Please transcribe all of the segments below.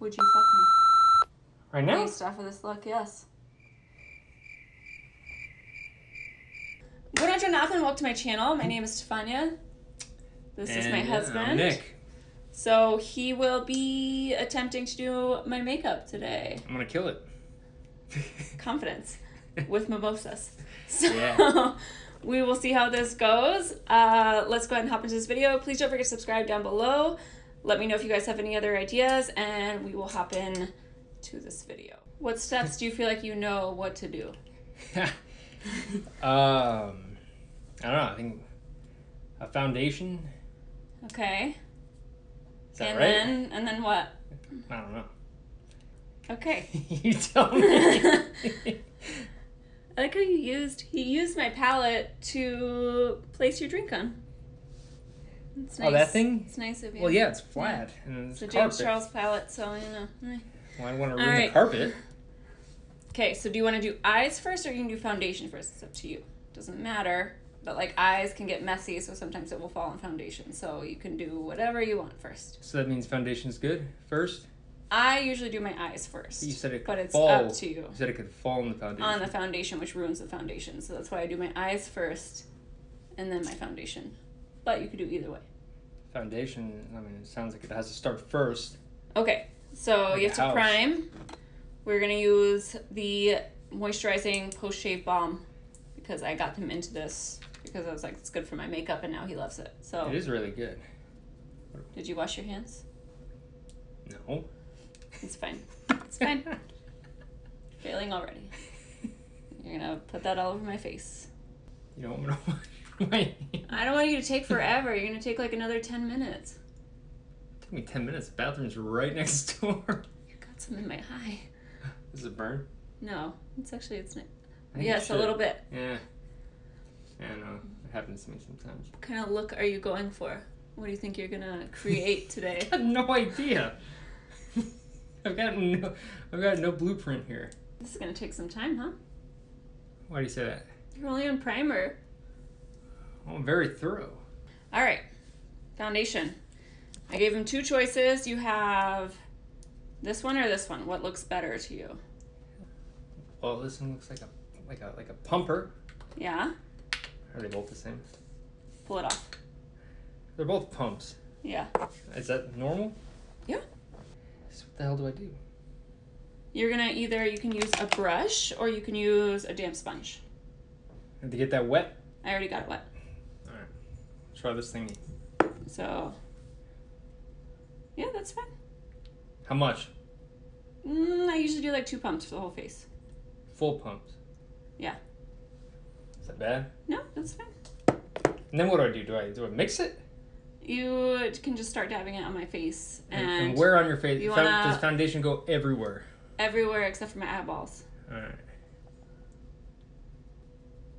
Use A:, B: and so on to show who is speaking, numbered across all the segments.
A: Would you fuck me?
B: Right now?
A: Based off of this look, yes. Good afternoon, and welcome to my channel. My name is Stefania. This is my
B: And, uh,
A: husband.
B: Nick.
A: So he will be attempting to do my makeup today.
B: I'm gonna kill it.
A: Confidence with mimosas. So
B: Yeah.
A: we will see how this goes. Uh, let's go ahead and hop into this video. Please don't forget to subscribe down below. Let me know if you guys have any other ideas, and we will hop in to this video. What steps do you feel like you know what to do?
B: um, I don't know. I think a foundation.
A: Okay.
B: Is that
A: and
B: right?
A: then and then what?
B: I don't know.
A: Okay.
B: you tell me.
A: I like how you used he used my palette to place your drink on. It's
B: Oh, that thing?
A: It's nice of you.
B: well, yeah, it's flat and it's
A: a James. Charles palette, so you know. eh.
B: Well, I want to ruin
A: right.
B: the carpet.
A: Okay, so do you want to do eyes first or you can do foundation first? It's up to you. Doesn't matter. But like eyes can get messy, so sometimes it will fall on foundation. So you can do whatever you want first.
B: So that means foundation's good first.
A: I usually do my eyes first.
B: You said it could
A: but it's
B: fall.
A: up to you.
B: You said it could fall on the foundation.
A: On the foundation, which ruins the foundation. So that's why I do my eyes first and then my foundation. But you could do either way.
B: foundation. I mean, it sounds like it has to start first.
A: Okay, so
B: Like
A: you have to
B: house.
A: prime. We're gonna use the moisturizing post shave balm because I got him into this because I was like, it's good for my makeup, and now he loves it. So,
B: It is really good.
A: did you wash your hands?
B: No.
A: It's fine. It's fine. Failing already. You're gonna put that all over my face.
B: You don't want me to wash
A: I don't want you to take forever. You're gonna take like another ten minutes.
B: took me 10 minutes. The bathroom's right next door.
A: You got some in my eye.
B: Does it burn?
A: No, it's actually it's. Not.
B: I
A: Yes, a little bit.
B: Yeah. Yeah, I know. It happens to me sometimes.
A: What kind of look are you going for? What do you think you're gonna create today?
B: I have no idea. I've got no, I've got no blueprint here.
A: This is gonna take some time, huh?
B: Why do you say that?
A: You're only on primer.
B: Oh, very thorough.
A: All right, foundation. I gave him two choices. You have this one or this one. What looks better to you?
B: Well, this one looks like a like a like a pumper.
A: Yeah,
B: Are they both the same?
A: pull it off.
B: They're both pumps.
A: Yeah,
B: Is that normal?
A: Yeah.
B: So what the hell do I do?
A: you're gonna either you can use a brush or you can use a damp sponge.
B: Have to get that wet?
A: I already got it wet,
B: Try this thingy.
A: so yeah, that's fine.
B: How much?
A: Mm, I usually do like two pumps for the whole face.
B: Full pumps.
A: Yeah.
B: Is that bad?
A: No, that's fine.
B: And then what do I do? Do I do I mix it?
A: You can just start dabbing it on my face
B: And,
A: and,
B: where on your face?
A: you wanna-
B: Does foundation go everywhere?
A: everywhere except for my eyeballs.
B: All right.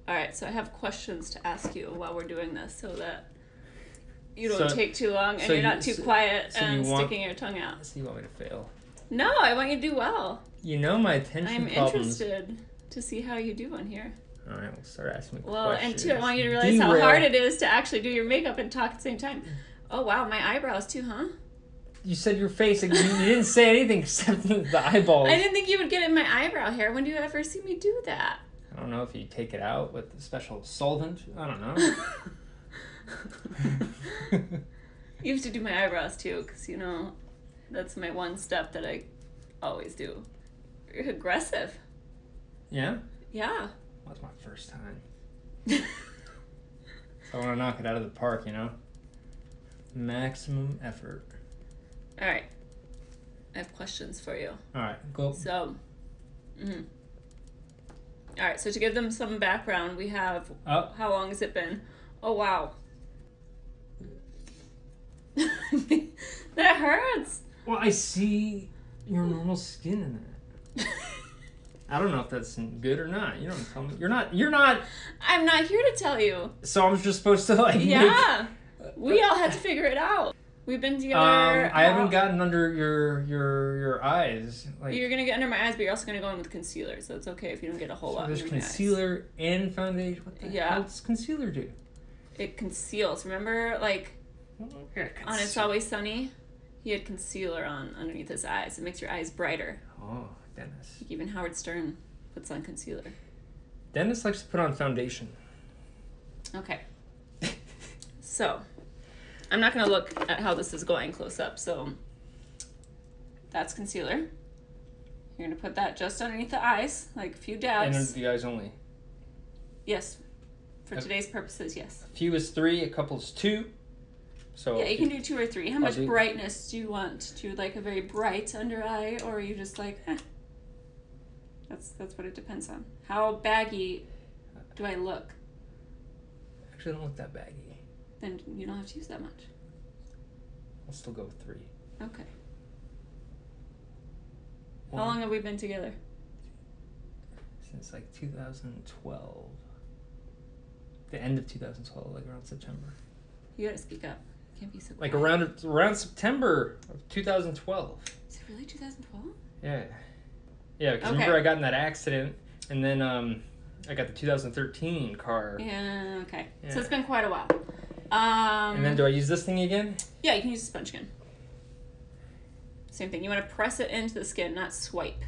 A: All right, so I have questions to ask you while we're doing this so that you don't
B: So-
A: take too long and
B: so
A: you're not too
B: so-
A: quiet
B: so you
A: and
B: want-
A: sticking your tongue out.
B: So you want me to fail?
A: No, I want you to do well.
B: You know my attention
A: I'm
B: problems.
A: interested to see how you do on here.
B: All right, we'll start asking me
A: Well, and
B: questions.
A: two, I want you to realize how hard it is to actually do your makeup and talk at the same time. Oh wow, my eyebrows too, huh?
B: You said your face. and You, you didn't say anything except the eyeballs.
A: I didn't think you would get in my eyebrow hair. When do you ever see me do that?
B: I don't know if you take it out with a special solvent. I don't know.
A: You have to do my eyebrows too, because you know that's my one step that I always do. You're aggressive.
B: yeah,
A: Yeah.
B: that's my first time. So I want to knock it out of the park, you know. Maximum effort.
A: All right. I have questions for you.
B: All right, go.
A: So, mhm. All right. So to give them some background, we have
B: Oh,
A: how long has it been? Oh wow. that hurts.
B: well, I see your normal skin in that. I don't know if that's good or not. You don't tell me. You're not. You're not.
A: I'm not here to tell you.
B: So I'm just supposed to like. make-
A: Yeah. We all had to figure it out. We've been together.
B: Um, I haven't gotten under your your your eyes. Like
A: You're gonna get under my eyes, but you're also gonna go in with concealer, so it's okay if you don't get a whole
B: so
A: lot
B: there's
A: under my eyes.
B: concealer and foundation. What the
A: Yeah.
B: hell does concealer do?
A: It conceals. Remember, like on It's Always Sunny, He had concealer on underneath his eyes. It makes your eyes brighter.
B: Oh, Dennis.
A: Even Howard Stern puts on concealer.
B: Dennis likes to put on foundation.
A: Okay. so, I'm not going to look at how this is going close up. So, that's concealer. You're going to put that just underneath the eyes, like a few
B: And
A: dabs.
B: under the eyes only.
A: yes. For
B: Okay.
A: today's purposes, yes.
B: A few is three, a couple is two. So
A: Yeah, you can do two or three. How much
B: do-
A: brightness do you want? Do you like a very bright under eye, or are you just like, eh? That's that's what it depends on. How baggy do I look?
B: actually don't look that baggy.
A: Then you don't have to use that much.
B: I'll still go with three.
A: Okay.
B: One,
A: How long have we been together?
B: Since like 2012. The end of 2012, like around September.
A: You gotta speak up. You can't be so.
B: Like around around September of 2012.
A: Is it really 2012?
B: Yeah. Yeah, because
A: Okay.
B: remember I got in that accident, and then um, I got the 2013 car.
A: Yeah. Okay. So it's been quite a while. Um.
B: And then do I use this thing again?
A: yeah, you can use a sponge skin. Same thing. You want to press it into the skin, not swipe.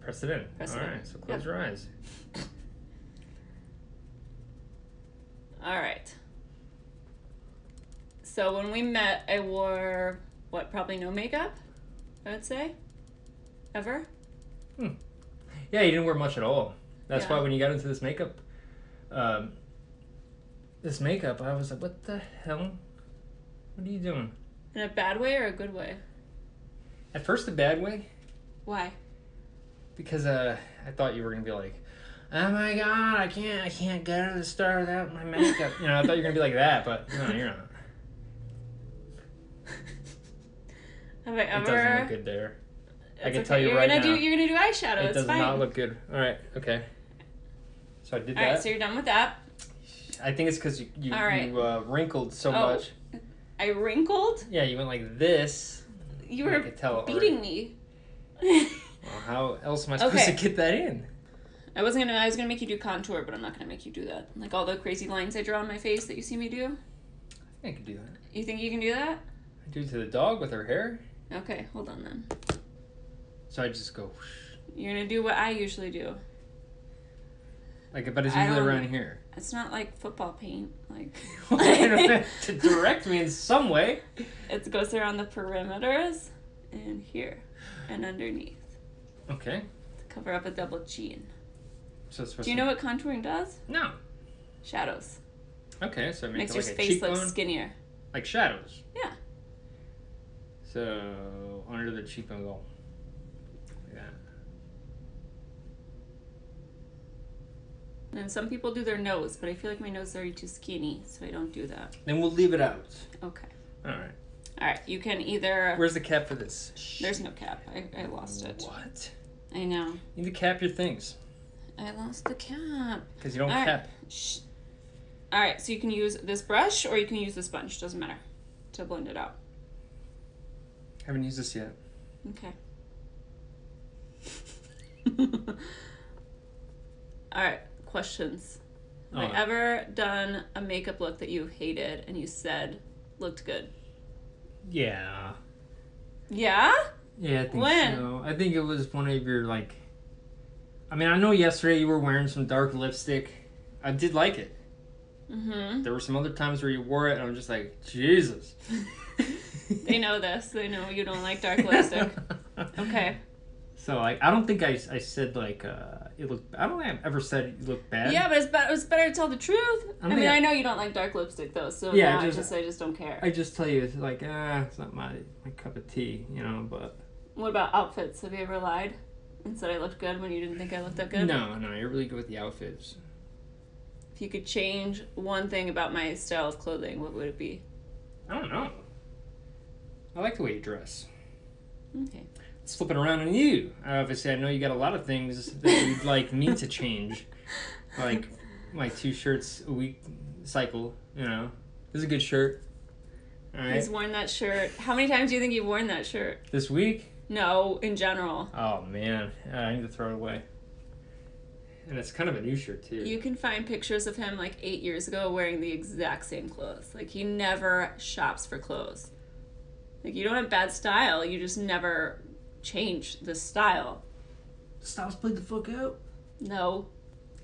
B: Press it in.
A: Press
B: All
A: it in.
B: so close
A: Yep.
B: your eyes.
A: All right. So when we met, I wore what? Probably no makeup. I would say. Ever. Hmm.
B: Yeah, you didn't wear much at all. That's
A: Yeah.
B: why when you got into this makeup, um, this makeup, I was like, what the hell? What are you doing?
A: In a bad way or a good way?
B: At first, a bad way,
A: Why?
B: because uh, I thought you were gonna be like, oh my god, I can't, I can't go to the store without my makeup. you know, I thought you were gonna be like that, but no, you're not.
A: Have I
B: It doesn't look good there. I can tell you
A: you're
B: right
A: gonna Do,
B: now.
A: you're gonna do eyeshadow.
B: it
A: it's
B: does
A: fine.
B: not look good. All right, okay. So I did
A: All right,
B: that.
A: so you're done with that.
B: I think it's because you you,
A: right.
B: you uh, wrinkled so
A: Oh.
B: much.
A: I wrinkled.
B: Yeah, you went like this.
A: You were
B: tell
A: beating me.
B: Well, how else am I supposed
A: Okay.
B: to get that in?
A: I wasn't gonna. I was gonna make you do contour, but I'm not gonna make you do that. Like all the crazy lines I draw on my face that you see me do.
B: I think I could do that.
A: You think you can do that?
B: I do it to the dog with her hair.
A: Okay, hold on then.
B: So I just go
A: You're gonna do what I usually do.
B: like, but it's usually around here.
A: It's not like football paint. Like
B: to direct me in some way.
A: it goes around the perimeters and here and underneath
B: Okay.
A: to cover up a double chin.
B: So it's
A: Do you know what contouring does?
B: No.
A: Shadows.
B: Okay, so I make
A: Makes
B: it
A: your
B: like a
A: face look skinnier.
B: like shadows.
A: Yeah.
B: So under the cheekbone, go like that.
A: And some people do their nose, but I feel like my nose is already too skinny, so I don't do that.
B: Then we'll leave it out.
A: Okay.
B: All right.
A: All right. You can either.
B: Where's the cap for this?
A: There's no cap. I, I lost it.
B: What?
A: I know.
B: You need to cap your things
A: I lost the cap.
B: because you don't
A: All right.
B: cap.
A: Shh. All right. So you can use this brush or you can use the sponge. Doesn't matter. To blend it out.
B: Haven't used this yet.
A: Okay. All right. Questions. Have
B: Oh.
A: I ever done a makeup look that you hated and you said looked good?
B: Yeah.
A: Yeah.
B: Yeah, I think
A: When?
B: so. I think it was one of your like. I mean, I know yesterday you were wearing some dark lipstick. I did like it.
A: Mm-hmm.
B: There were some other times where you wore it, and I'm just like, Jesus.
A: They know this. They know you don't like dark lipstick. Okay.
B: So like, I don't think I, I said like uh, it looked. I don't think I've ever said it looked bad.
A: Yeah, but it's, be- it's better to tell the truth.
B: I
A: I, mean,
B: I-
A: I know you don't like dark lipstick though, so
B: Yeah,
A: I
B: just-
A: just I just don't care.
B: I just tell you, it's like ah, it's not my my cup of tea, you know. But
A: What about outfits? Have you ever lied and said I looked good when you didn't think I looked that good?
B: no, no, you're really good with the outfits.
A: If you could change one thing about my style of clothing, what would it be?
B: I don't know. I like the way you dress.
A: Okay.
B: Let's flip it around on you. Obviously, I know you got a lot of things that you'd like me to change, like my two shirts a week cycle. You know, this is a good shirt. All right,
A: He's worn that shirt. How many times do you think you've worn that shirt?
B: this week.
A: No, in general.
B: Oh man, uh, I need to throw it away. And it's kind of a new shirt too.
A: You can find pictures of him like eight years ago wearing the exact same clothes. Like he never shops for clothes. Like you don't have bad style. You just never change the style.
B: Styles played the fuck out.
A: No.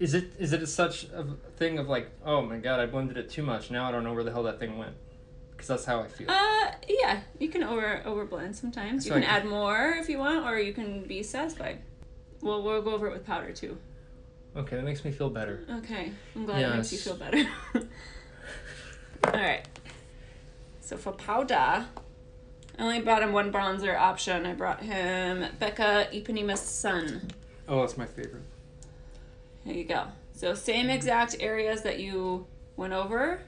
B: Is it is it such a thing of like, oh my god, I blended it too much. Now I don't know where the hell that thing went. Because that's how I feel.
A: Uh, yeah. You can over over blend sometimes. You
B: So I
A: can
B: can-
A: add more if you want, or you can be satisfied. Well, we'll go over it with powder too.
B: Okay, that makes me feel better.
A: Okay, I'm glad it makes you feel better. All right. So for powder, I only brought him one bronzer option. I brought him Becca Ipanema's Sun.
B: Oh, that's my favorite.
A: Here you go. So same exact areas that you went over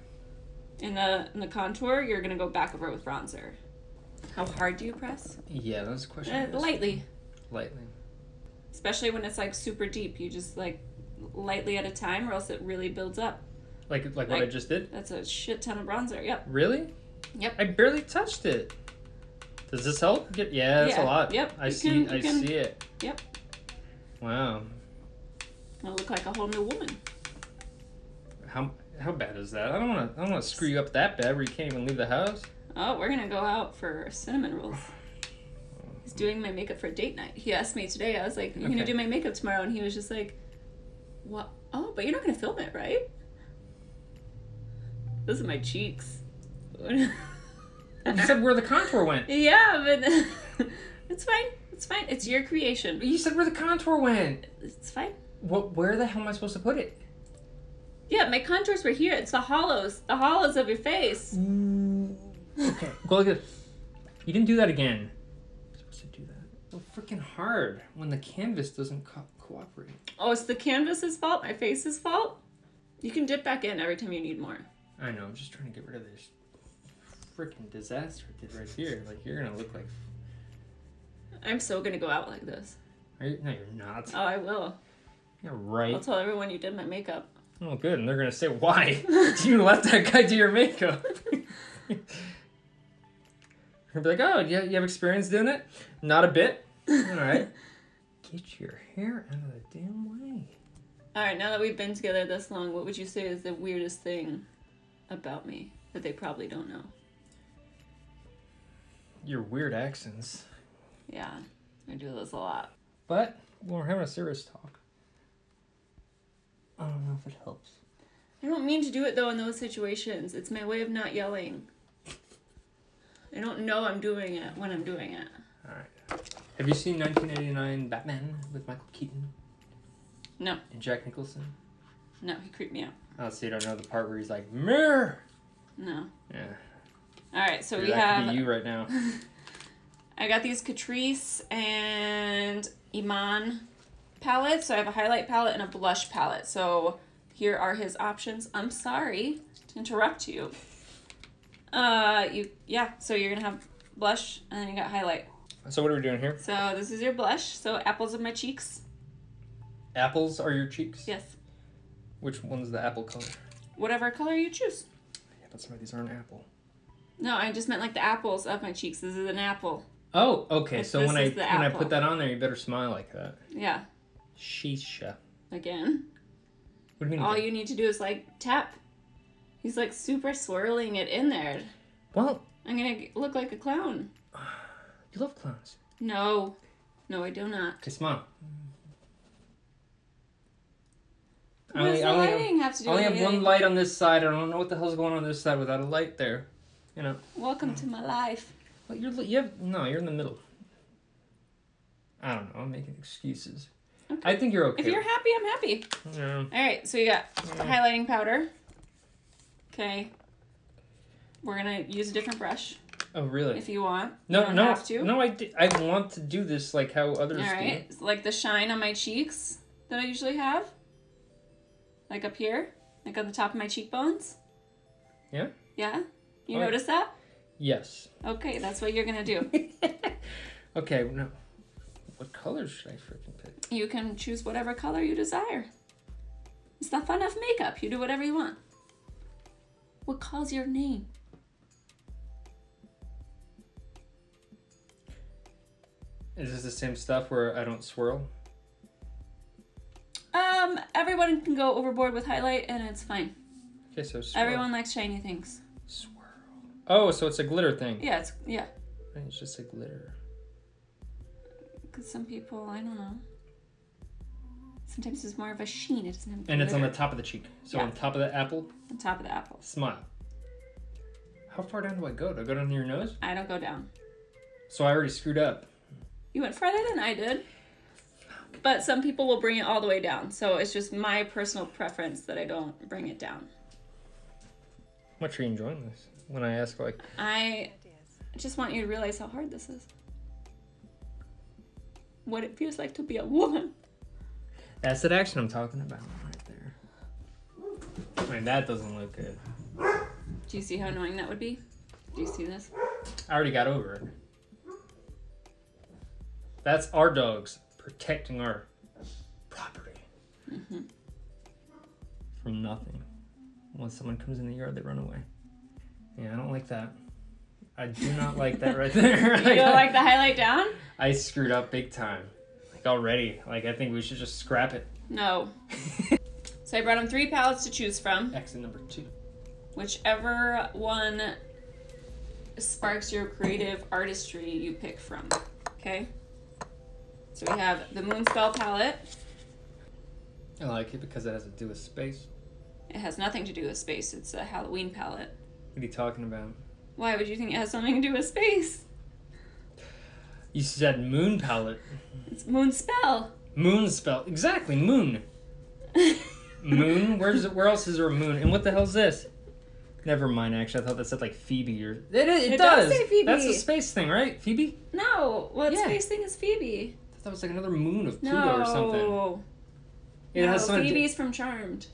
A: in the in the contour, you're gonna go back over with bronzer. How hard do you press?
B: Yeah, that's a question.
A: Uh, lightly,
B: Lightly.
A: especially when it's like super deep. You just like lightly at a time, or else it really builds up.
B: Like like what I just did?
A: That's a shit ton of bronzer. Yep.
B: Really?
A: Yep.
B: I barely touched it. Does this help? Get yeah, that's
A: Yeah,
B: a lot.
A: yep,
B: I
A: you
B: see
A: can-
B: I
A: can-
B: see it.
A: Yep.
B: Wow.
A: I'll look like a whole new woman.
B: How how bad is that? I don't wanna I don't wanna screw you up that bad where you can't even leave the house.
A: Oh, we're gonna go out for cinnamon rolls. He's doing my makeup for date night. He asked me today. I was like, "You're gonna do my makeup tomorrow?" And he was just like, "What? Oh, but you're not gonna film it, right?" Those are my cheeks.
B: You said where the contour went.
A: yeah, but it's fine. It's fine. It's your creation.
B: You said where the contour went.
A: It's fine.
B: What where the hell am I supposed to put it?
A: Yeah, my contours were here. It's the hollows, the hollows of your face.
B: Mm, okay. Go look at You didn't do that again. I'm supposed to do that. So freaking hard when the canvas doesn't co- cooperate.
A: Oh, it's the canvas's fault. My face's fault. You can dip back in every time you need more.
B: I know, I'm just trying to get rid of this freaking disaster did right here. Like you're gonna look like
A: I'm so gonna go out like this.
B: are you, no you're not.
A: Oh, I will.
B: You're right.
A: I'll tell everyone you did my makeup.
B: Oh, good. And they're gonna say, "Why? you let that guy do your makeup?" They'll be like, "Oh, you you have experience doing it? Not a bit. All right. Get your hair out of the damn way."
A: All right, now that we've been together this long, what would you say is the weirdest thing about me that they probably don't know?
B: Your weird accents.
A: Yeah, I do this a lot.
B: But we're having a serious talk, I don't know if it helps.
A: I don't mean to do it though in those situations. It's my way of not yelling. I don't know I'm doing it when I'm doing it.
B: All right. Have you seen 1989 Batman with Michael Keaton
A: No,
B: and Jack Nicholson?
A: no, he creeped me out.
B: Oh, so you don't know the part where he's like, "Mirror."
A: No.
B: Yeah.
A: All right, so
B: Dude,
A: we
B: that
A: have.
B: could be you right now.
A: I got these Catrice and Iman palettes. So I have a highlight palette and a blush palette. So here are his options. I'm sorry to interrupt you. Uh, you yeah. So you're gonna have blush and then you got highlight.
B: So what are we doing here?
A: So this is your blush. So apples of my cheeks.
B: Apples are your cheeks.
A: Yes.
B: Which one's the apple color?
A: Whatever color you choose.
B: Yeah, that's why these aren't apple.
A: No, I just meant like the apples of my cheeks. This is an apple.
B: Oh, okay. So
A: this
B: when I when I put that on there, you better smile like that.
A: Yeah.
B: Shisha.
A: Again.
B: What do you mean?
A: All you need to do is like tap. He's like super swirling it in there.
B: well,
A: I'm gonna look like a clown.
B: you love clowns.
A: No, no, I do not.
B: Okay, smile. I
A: What
B: only,
A: does
B: I
A: the
B: only have,
A: lighting have to do
B: I only have one light on this side. I don't know what the hell's going on this side without a light there. You know.
A: Welcome to my life.
B: Well, you're you have no. You're in the middle. I don't know. I'm making excuses.
A: Okay.
B: I think you're okay.
A: If you're happy, I'm happy.
B: Yeah.
A: All right, so you got highlighting powder. Okay. We're gonna use a different brush
B: Oh really?
A: if you want.
B: No,
A: you don't
B: no,
A: have to.
B: no. I, di- I want to do this like how others
A: All right, like the shine on my cheeks that I usually have, like up here, like on the top of my cheekbones.
B: Yeah?
A: Yeah. You notice that?
B: Yes.
A: Okay, that's what you're gonna do.
B: okay. No. What color should I freaking pick?
A: you can choose whatever color you desire. It's the fun of makeup. You do whatever you want. What calls your name?
B: Is this the same stuff where I don't swirl?
A: Um, everyone can go overboard with highlight and it's fine.
B: Okay, so swirl.
A: Everyone likes shiny things.
B: Oh, so it's a glitter thing.
A: Yeah, it's yeah.
B: It's just a glitter.
A: Because some people, I don't know. Sometimes it's more of a sheen. It doesn't have.
B: And it's on the top of the cheek. So
A: Yeah.
B: on top of the apple,
A: on top of the apple.
B: smile. How far down do I go? Do I go down to your nose?
A: I don't go down.
B: So I already screwed up.
A: You went farther than I did. But some people will bring it all the way down. So it's just my personal preference that I don't bring it down.
B: How much are you enjoying this? When I ask, like,
A: I just want you to realize how hard this is. What it feels like to be a woman.
B: acid action I'm talking about right there. I mean, that doesn't look good.
A: Do you see how annoying that would be? Do you see this?
B: I already got over it. That's our dogs protecting our property mm-hmm. from nothing. When someone comes in the yard, they run away. Yeah, I don't like that. I do not like that right there.
A: You don't like the highlight down?
B: I screwed up big time. Like already. Like I think we should just scrap it.
A: No. so I brought him three palettes to choose from.
B: Exit number two.
A: Whichever one sparks your creative artistry, you pick from. Okay? So we have the Moonspell palette.
B: I like it because it has to do with space.
A: It has nothing to do with space. It's a Halloween palette.
B: What are you talking about?
A: Why would you think it has something to do with space?
B: You said moon palette.
A: It's moon spell.
B: Moon spell. Exactly, moon. Moon? Where's it, where else is there a moon? And what the hell's this? Never mind. Actually, I thought that said like Phoebe or it. It,
A: It does
B: does.
A: say Phoebe.
B: That's a space thing, right? Phoebe.
A: no, what
B: Yeah.
A: space thing is Phoebe?
B: I thought that was like another moon of Pluto
A: No.
B: or something. It
A: no,
B: has something. to-
A: Phoebe's from Charmed.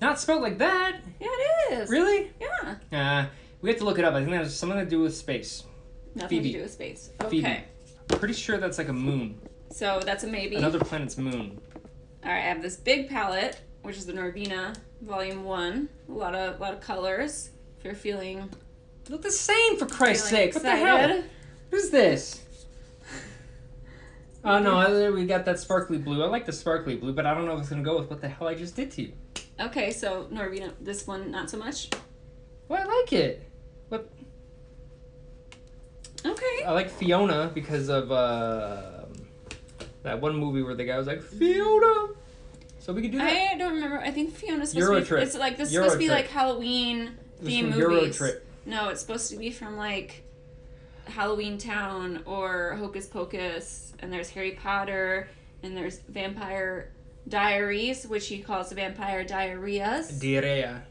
B: Not spelled like that.
A: Yeah, it is.
B: Really?
A: Yeah.
B: Uh, we have to look it up. I think that has something to do with space.
A: Nothing
B: Phoebe.
A: to do with space. Okay. Phoebe.
B: Pretty sure that's like a moon.
A: So that's a maybe.
B: Another planet's moon.
A: All right, I have this big palette, which is the Norvina Volume One. A lot of lot of colors. If you're feeling,
B: They look the same for Christ's sake. What the hell?
A: excited.
B: Who's this? Oh no, we got that sparkly blue. I like the sparkly blue, but I don't know if it's gonna go with what the hell I just did to you.
A: Okay, so Norvina, this one not so much.
B: Well, I like it. What?
A: Okay.
B: I like Fiona because of uh, that one movie where the guy was like Fiona. So we could do that.
A: I don't remember. I think Fiona's supposed
B: Euro
A: to be.
B: Trip.
A: It's like this is
B: Euro
A: supposed to be
B: Trip.
A: like Halloween theme movies.
B: Trip.
A: No, it's supposed to be from like Halloween Town or Hocus Pocus, and there's Harry Potter, and there's Vampire Diaries, which he calls Vampire Diarrheas.
B: Diarrhea.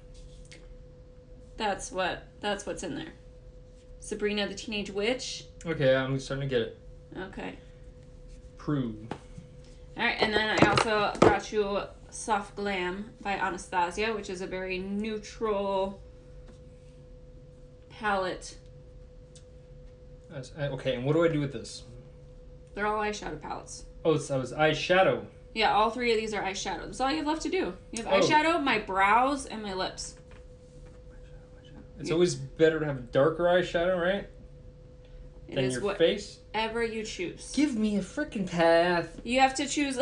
A: That's what. That's what's in there. Sabrina the Teenage Witch.
B: Okay, I'm starting to get it.
A: Okay.
B: Prove.
A: All right, and then I also brought you Soft Glam by Anastasia, which is a very neutral palette.
B: That's- Okay, and what do I do with this?
A: They're all eyeshadow palettes.
B: Oh, so it was eyeshadow.
A: Yeah, all three of these are eyeshadow. That's all you have left to do. You have
B: Oh.
A: eyeshadow, my brows, and my lips.
B: It's
A: You-
B: always better to have a darker eyeshadow, right?
A: It
B: Than
A: is
B: your
A: whatever
B: face.
A: Ever you choose.
B: Give me a freaking path.
A: You have to choose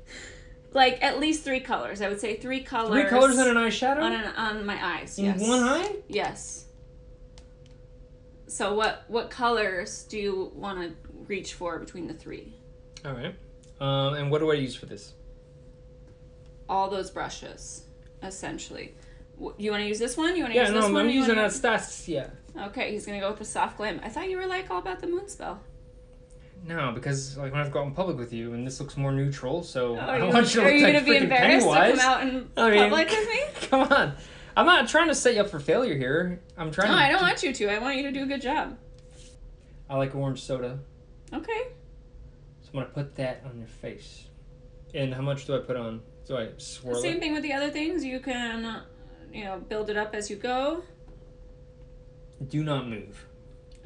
A: like at least three colors. I would say three colors.
B: Three colors and an eyeshadow
A: on an, on my eyes.
B: in
A: yes.
B: one eye.
A: Yes. So what what colors do you want to reach for between the three?
B: All right. Um, and what do I use for this?
A: All those brushes, essentially. You want to use this one? You want to
B: Yeah,
A: use
B: no,
A: this
B: I'm,
A: one?
B: I'm using Anastasia.
A: Okay, he's gonna go with the soft glam. I thought you were like all about the moon spell.
B: No, because like when I have to go out in public with you, and this looks more neutral, so I don't
A: you,
B: want you to
A: are
B: look
A: you
B: like
A: gonna be embarrassed
B: Pennywise.
A: to come out in
B: I mean,
A: public with me?
B: Come on, I'm not trying to set you up for failure here. I'm trying.
A: No, I don't want you to. I want you to do a good job.
B: I like orange soda,
A: Okay.
B: So I'm gonna put that on your face. And how much do I put on? Do I swirl
A: Same
B: it?
A: thing with the other things. You can, uh, you know, build it up as you go.
B: Do not move.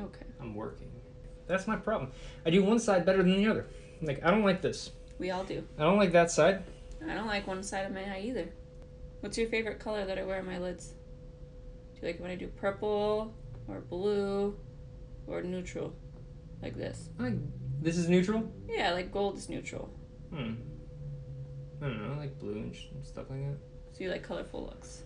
A: Okay.
B: I'm working. That's my problem. I do one side better than the other. Like I don't like this.
A: We all do.
B: I don't like that side.
A: I don't like one side of my eye either. What's your favorite color that I wear on my lids? Do you like it when I do purple or blue or neutral? Like this.
B: I like this is neutral.
A: Yeah, like gold is neutral.
B: Hmm. I don't know. Like blue and stuff like that.
A: So you like colorful looks.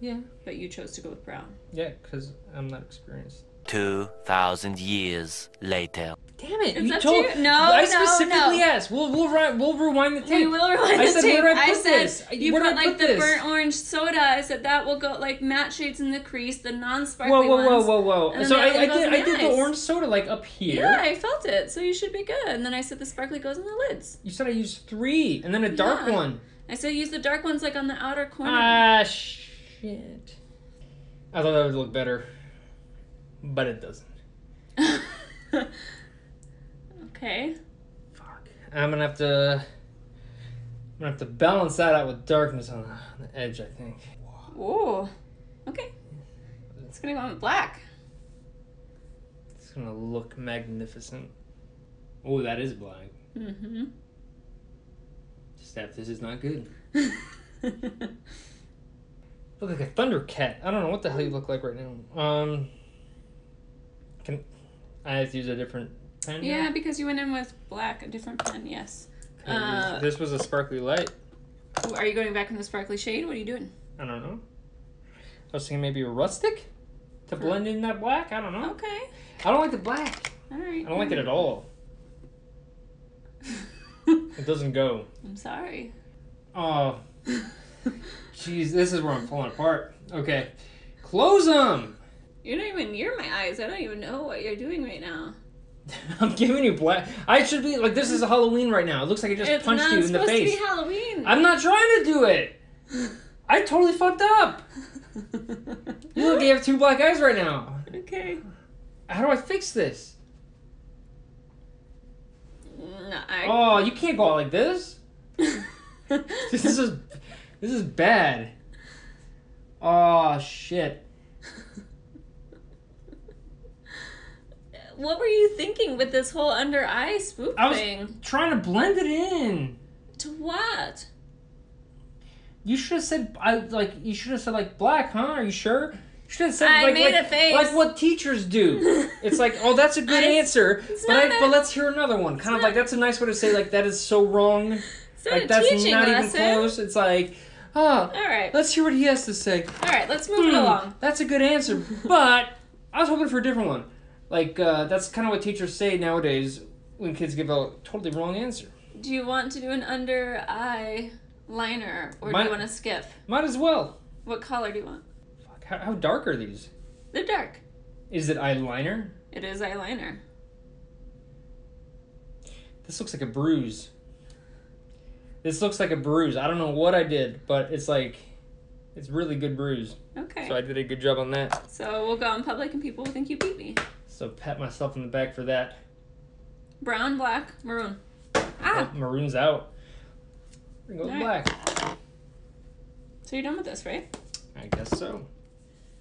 B: Yeah.
A: But you chose to go with brown.
B: Yeah, because I'm not experienced.
C: 2,000 years later.
B: Damn it!
A: It's
B: you
A: up to
B: told.
A: you. No,
B: I specifically
A: no.
B: asked. We'll we'll we'll rewind the tape.
A: We will rewind
B: I
A: the
B: said,
A: tape.
B: where do I
A: I
B: put
A: said
B: this?
A: you
B: Where
A: put
B: I
A: like
B: put
A: the
B: this?
A: burnt orange soda. I said that will go like matte shades in the crease, the non-sparkly
B: whoa whoa
A: ones.
B: whoa whoa!
A: and
B: So I, I did I
A: the
B: did the orange soda like up here.
A: Yeah, I felt it, so you should be good. And then I said the sparkly goes in the lids.
B: You said I used three and then a dark
A: Yeah.
B: one.
A: I said use the dark ones like on the outer corner.
B: Ah shit! I thought that would look better, but it doesn't.
A: okay.
B: Fuck. I'm gonna have to. I'm gonna have to balance that out with darkness on the, on the edge. I think.
A: Ooh. Okay. It's gonna go with black.
B: It's gonna look magnificent. Oh, that is black.
A: Mm-hmm.
B: Steph, this is not good. Look like a Thundercat. I don't know what the hell you look like right now. Um, can I have to use a different pen?
A: yeah, because you went in with black, a different pen. Yes.
B: Can I use-
A: Uh,
B: this was a sparkly light.
A: Are you going back in the sparkly shade? What are you doing?
B: I don't know. I was thinking maybe a rustic to blend in that black. I don't know.
A: Okay.
B: I don't like the black.
A: All right.
B: I don't like it at all. It doesn't go.
A: I'm sorry.
B: Oh, jeez, this is where I'm falling apart. Okay, close them.
A: You're not even near my eyes. I don't even know what you're doing right now.
B: I'm giving you black. I should be like this is a Halloween right now. It looks like I just
A: it's
B: punched you in the face.
A: It's supposed to be Halloween.
B: I'm not trying to do it. I totally fucked up. You look, you have two black eyes right now.
A: okay.
B: How do I fix this?
A: No, I...
B: Oh, you can't go out like this. This is this is bad. Oh shit.
A: What were you thinking with this whole under eye spook
B: I was
A: thing?
B: trying to blend it in.
A: To what?
B: You should have said I like you should have said like black, huh? Are you sure? You should have said
A: I
B: like
A: made
B: like,
A: a face.
B: like what teachers do. it's like, oh, that's a good
A: I-
B: answer, but I, but let's hear another one. Kind of
A: not-
B: like that's a nice way to say like that is so wrong. Like that's not
A: lesson.
B: even close. It's like, oh,
A: All right.
B: let's hear what he has to say.
A: All right. Let's move it
B: Hmm,
A: along.
B: That's a good answer, but I was hoping for a different one. Like uh, that's kind of what teachers say nowadays when kids give a totally wrong answer.
A: Do you want to do an under eye liner, or do you want to skip?
B: Might as well.
A: What color do you want?
B: Fuck, how, how dark are these?
A: They're dark.
B: Is it eyeliner?
A: It is eyeliner.
B: This looks like a bruise. This looks like a bruise. I don't know what I did, but it's like, it's really good bruise.
A: Okay.
B: So I did a good job on that.
A: So we'll go in public and people will think you beat me.
B: So pat myself in the back for that.
A: Brown, black, maroon. Ah!
B: Oh, maroon's out. We're gonna go with black.
A: So you're done with this, right?
B: I guess so.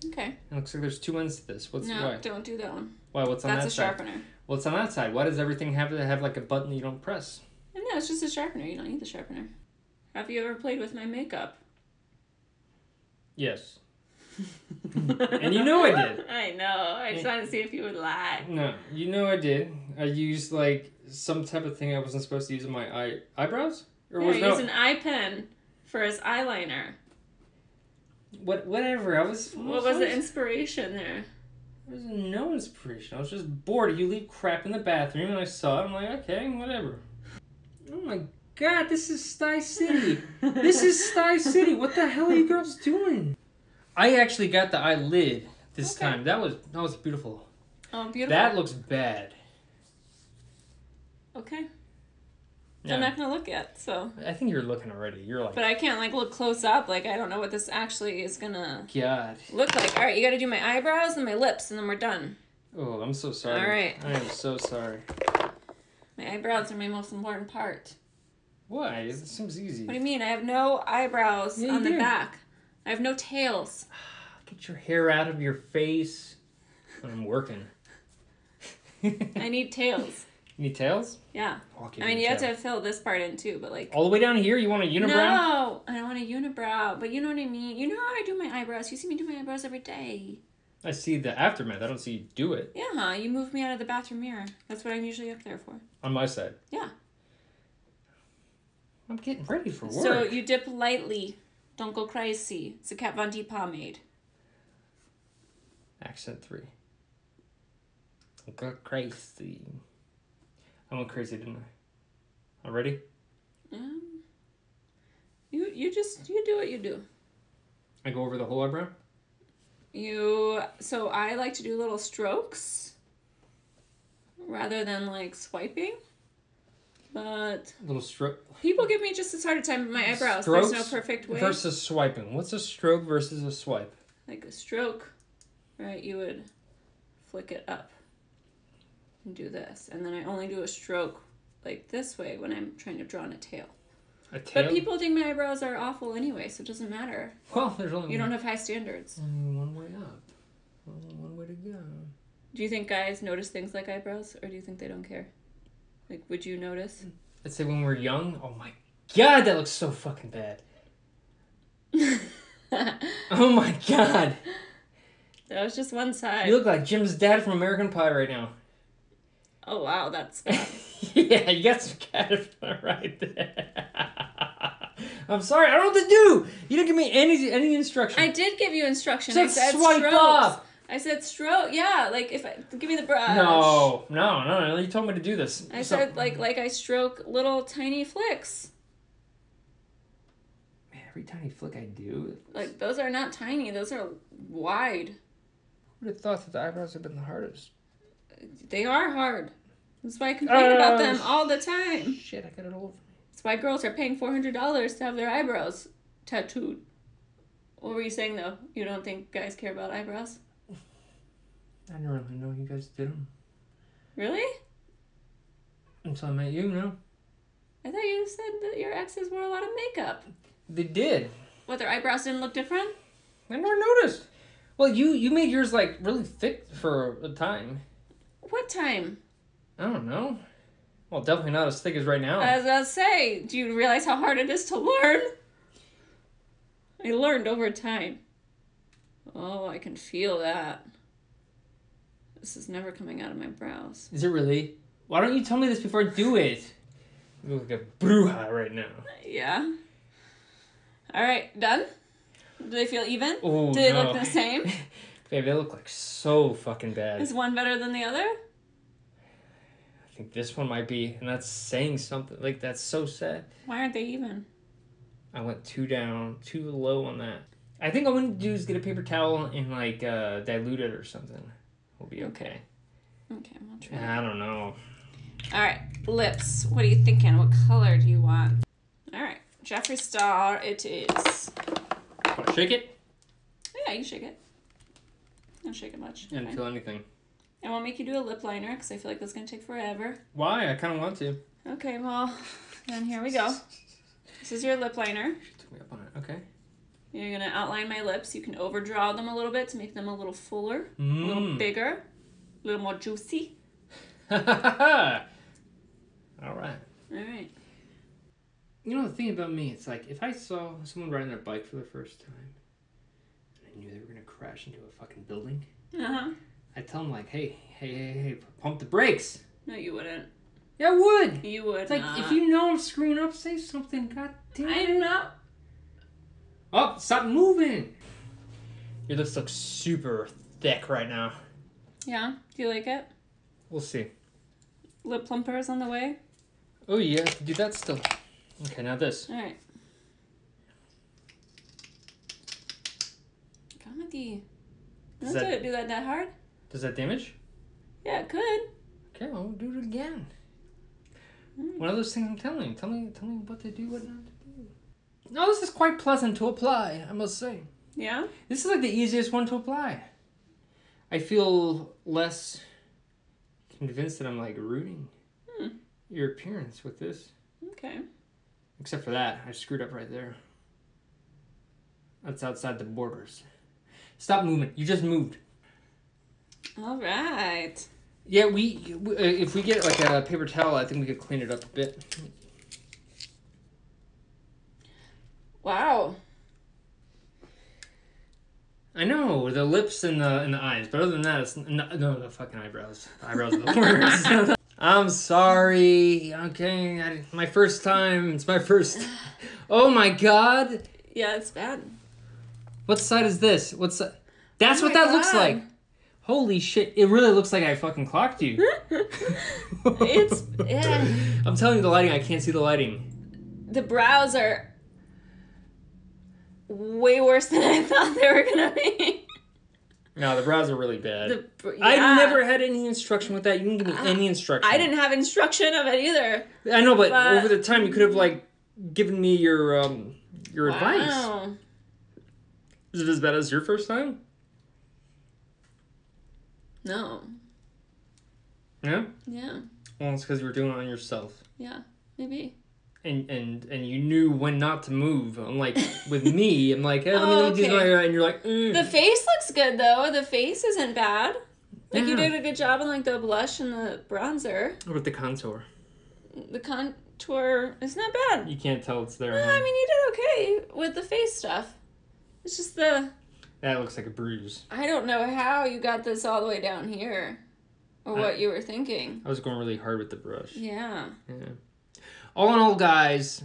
A: Okay.
B: It looks like there's two ends to this. What's
A: no,
B: why?
A: don't do that one.
B: Why? What's on
A: That's
B: that
A: a
B: side?
A: sharpener.
B: What's on that side? Why does everything have to have like a button you don't press?
A: No, it's just a sharpener. You don't need the sharpener. Have you ever played with my makeup?
B: Yes. and you know I did.
A: I know. I just wanted to see if you would lie.
B: No, you know I did. I used like some type of thing I wasn't supposed to use in my eye eyebrows. Or
A: Yeah,
B: was no
A: an eye pen for his eyeliner.
B: what whatever. I was
A: What was the inspiration there?
B: There was no inspiration. I was just bored. You leave crap in the bathroom, and I saw it. I'm like, okay, whatever. Oh my god, this is Sty City. this is Sty City. What the hell are you girls doing? I actually got the eyelid this
A: Okay.
B: time. That was that was beautiful.
A: Oh, beautiful.
B: That looks bad.
A: okay.
B: Yeah.
A: I'm not gonna look yet. So,
B: I think you're looking already. You're like,
A: but I can't like look close up. Like I don't know what this actually is gonna
B: God.
A: look like. All right, you got to do my eyebrows and my lips, and then we're done.
B: Oh, I'm so sorry.
A: All right.
B: I am so sorry.
A: My eyebrows are my most important part.
B: Why? It seems easy.
A: What do you mean? I have no eyebrows
B: Yeah,
A: on the back. I have no tails.
B: Get your hair out of your face. I'm working.
A: I need tails.
B: Need tails?
A: Yeah. I mean, you have to fill this part in too, but like.
B: All the way down here? You want a unibrow?
A: No, I don't want a unibrow, but you know what I mean. You know how I do my eyebrows. You see me do my eyebrows every day.
B: I see the aftermath. I don't see you do it
A: Yeah, huh? You move me out of the bathroom mirror. That's what I'm usually up there for.
B: on my side.
A: Yeah.
B: I'm getting ready for work.
A: So you dip lightly. Don't go crazy. It's a Kat Von D pomade.
B: Accent three. Go crazy. I went crazy, didn't I? Already?
A: Um, you you just you do what you do.
B: I go over the whole eyebrow?
A: You so I like to do little strokes rather than like swiping. But
B: little stroke.
A: people give me just as hard a time with my eyebrows. There's no perfect way.
B: Versus swiping. What's a stroke versus a swipe?
A: like a stroke, right? You would flick it up and do this. And then I only do a stroke like this way when I'm trying to draw in a tail.
B: A tail?
A: But people think my eyebrows are awful anyway, so it doesn't matter.
B: Well, there's only
A: You don't have high standards.
B: only one way up. Only one way to go.
A: Do you think guys notice things like eyebrows, or do you think they don't care? Like, would you notice?
B: Let's say when we're young. Oh my god, that looks so fucking bad. Oh my god.
A: That was just one side.
B: You look like Jim's dad from American Pie right now.
A: oh wow, that's.
B: yeah, you got some caterpillar right there. I'm sorry, I don't know what to do. You didn't give me any any instruction.
A: I did give you instructions. I said
B: swipe
A: strokes.
B: up.
A: I said stroke. Yeah, like if I give me the brush.
B: No, no, no, no. You told me to do this.
A: I
B: So-
A: said like like I stroke little tiny flicks.
B: Man, every tiny flick I do,
A: Like those are not tiny. Those are wide.
B: I would have thought that the eyebrows have been the hardest.
A: They are hard. That's why I complain about them
B: uh,
A: all the time.
B: Shit, I got it all over me.
A: That's why girls are paying four hundred dollars to have their eyebrows tattooed. What were you saying though? You don't think guys care about eyebrows?
B: I didn't really know you guys did them
A: Really?
B: until I met you. No,
A: I thought you said that your exes wore a lot of makeup.
B: they did.
A: What their eyebrows didn't look different?
B: I never noticed. Well, you you made yours like really thick for a time.
A: What time?
B: I don't know. Well, definitely not as thick as right now.
A: As I say, do you realize how hard it is to learn? I learned over time. Oh, I can feel that. This is never coming out of my brows.
B: Is it really? Why don't you tell me this before I do it? You look like a bruja right now.
A: Yeah. All right, done. Do they feel even?
B: Oh
A: Do they
B: no.
A: look the same?
B: Babe, they look like so fucking bad.
A: Is one better than the other?
B: I think this one might be, and that's saying something. Like that's so sad.
A: Why aren't they even?
B: I went too down, too low on that. I think all I'm gonna do is get a paper towel and like uh, dilute it or something. We'll be okay.
A: Okay, I'll try.
B: I don't know.
A: All right, lips. What are you thinking? What color do you want? All right, Jeffree Star. It is.
B: Wanna shake it?
A: Yeah, you shake it. Don't shake it much.
B: I didn't feel anything.
A: I won't make you do a lip liner because I feel like that's gonna take forever.
B: Why? I kind of want to.
A: Okay, well, then here we go. This is your lip liner.
B: She took me up on it. Okay.
A: You're gonna outline my lips. You can overdraw them a little bit to make them a little fuller, a little
B: Mm.
A: bigger, a little more juicy.
B: All right.
A: All right.
B: You know the thing about me, it's like if I saw someone riding their bike for the first time, and I knew they were gonna crash into a fucking building,
A: Uh huh.
B: I'd tell them like, "Hey, hey, hey, hey, pump the brakes."
A: No, you wouldn't.
B: Yeah, I would.
A: You would
B: It's like
A: not.
B: if you know I'm screwing up, say something. God damn
A: I
B: it.
A: do not.
B: Oh, stop moving. Your lips look super thick right now.
A: Yeah. Do you like it?
B: We'll see.
A: Lip plumpers on the way.
B: Oh, yeah, do that still. Okay, now this.
A: All right. Comedy.
B: Does
A: Don't
B: that-
A: do it. Do that that hard?
B: Does that damage?
A: Yeah, it could.
B: Okay, well, we'll do it again.
A: Mm.
B: One of those things I'm telling you. Tell me, tell me what to do, what not to do. No, this is quite pleasant to apply. I must say.
A: Yeah.
B: This is like the easiest one to apply. I feel less convinced that I'm like ruining
A: Hmm.
B: your appearance with this.
A: Okay.
B: Except for that, I screwed up right there. That's outside the borders. Stop moving. You just moved.
A: All right.
B: Yeah, we, uh, if we get like a paper towel, I think we could clean it up a bit.
A: Wow.
B: I know the lips and the and the eyes, but other than that, it's no, no the fucking eyebrows. The eyebrows are the worst. I'm sorry. Okay, I, my first time. It's my first. Oh my god!
A: Yeah, it's bad.
B: What side is this? What's that? That's
A: Oh
B: what that looks like. Holy shit! It really looks like I fucking clocked you.
A: It's yeah.
B: I'm telling you, the lighting. I can't see the lighting.
A: The brows are way worse than I thought they were gonna be.
B: No, the brows are really bad.
A: The, br-
B: I never had any instruction with that. You didn't give me any instruction.
A: I didn't have instruction of it either.
B: I know, but,
A: but-
B: over the time, you could have like given me your um your advice. Is it as bad as your first time?
A: No.
B: Yeah.
A: Yeah.
B: Well, it's because you were doing it on yourself,
A: Yeah. Maybe.
B: And and and you knew when not to move. Unlike with me, I'm like, hey, let me,
A: Oh,
B: let me do
A: okay.
B: and you're like, mm.
A: The face looks good though. The face isn't bad. Like you did a good job on like the blush and the bronzer.
B: Or with the contour.
A: The contour is not bad.
B: You can't tell it's there.
A: Uh,
B: huh?
A: I mean, you did okay with the face stuff. It's just the
B: that looks like a bruise.
A: I don't know how you got this all the way down here, or
B: I-
A: what you were thinking.
B: I was going really hard with the brush.
A: Yeah.
B: Yeah. All in all, guys,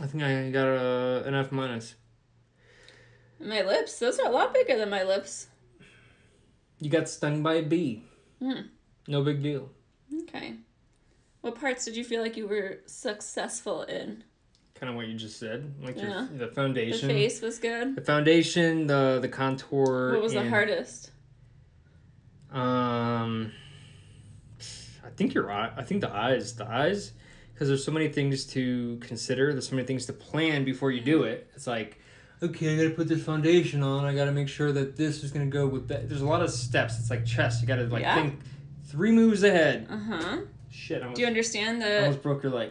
B: I think I got a, an F minus.
A: My lips, those are a lot bigger than my lips.
B: You got stung by a bee.
A: Hmm.
B: No big deal.
A: Okay. What parts did you feel like you were successful in?
B: Kind of what you just said, like
A: Yeah.
B: your, the foundation.
A: The face was good.
B: The foundation, the the contour.
A: What was the hardest?
B: Um, I think you're right. I think the eyes, the eyes, because there's so many things to consider. There's so many things to plan before you do it. It's like, okay, I gotta put this foundation on. I gotta make sure that this is gonna go with that. There's a lot of steps. It's like chess. You gotta like
A: Yeah.
B: think three moves ahead.
A: Uh huh.
B: Shit, I almost,
A: Do you understand
B: I
A: the
B: almost broke your leg.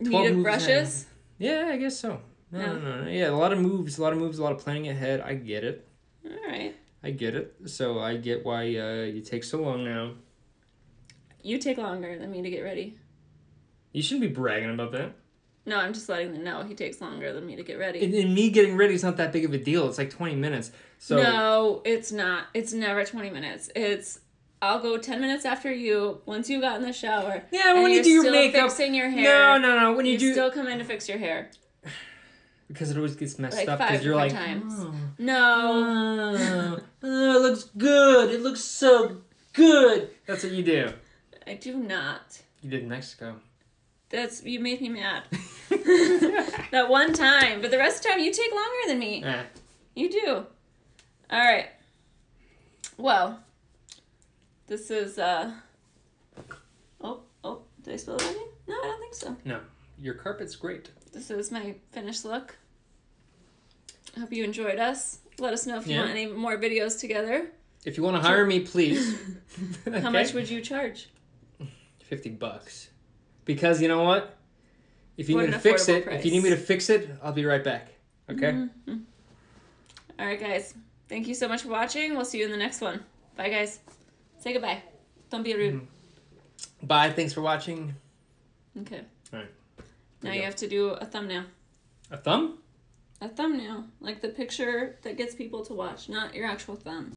A: need
B: 12
A: of
B: moves
A: brushes?
B: Yeah, I guess so. No,
A: No.
B: no, no, no. Yeah, a lot of moves, a lot of moves, a lot of planning ahead. I get it.
A: All right.
B: I get it. So I get why uh, you take so long now.
A: You take longer than me to get ready.
B: You shouldn't be bragging about that.
A: No, I'm just letting them know he takes longer than me to get ready.
B: And, and me getting ready is not that big of a deal. It's like 20 minutes. So
A: no, it's not. It's never 20 minutes. It's I'll go 10 minutes after you once you got in the shower.
B: yeah, when you
A: you're
B: do your
A: still
B: makeup,
A: fixing your hair.
B: no, no. no. When you,
A: You,
B: do
A: still come in to fix your hair.
B: because it always gets messed
A: Like
B: up
A: five
B: because you're like,
A: times.
B: oh,
A: No,
B: oh, oh, it looks good. It looks so good. That's what you do.
A: I do not.
B: You did Mexico.
A: That's you made me mad. that one time, but the rest of the time you take longer than me.
B: Eh.
A: You do. All right. Well, this is uh. Oh, oh, did I spill it on you? No, I don't think so.
B: No, your carpet's great.
A: This is my finished look. I hope you enjoyed us. Let us know if you
B: Yeah.
A: want any more videos together.
B: If you want to hire me, please.
A: How much would you charge?
B: Fifty bucks. Because you know what? If you
A: For
B: need to fix
A: affordable
B: it, if you need me to fix it, I'll be right back. Okay.
A: Mhm. All right, guys. Thank you so much for watching. We'll see you in the next one. Bye, guys. Say goodbye. Don't be rude.
B: Mm-hmm. Bye. Thanks for watching.
A: Okay.
B: All right.
A: Now
B: we
A: you
B: go.
A: have to do a thumbnail.
B: A thumb?
A: A thumbnail, like the picture that gets people to watch, not your actual thumb.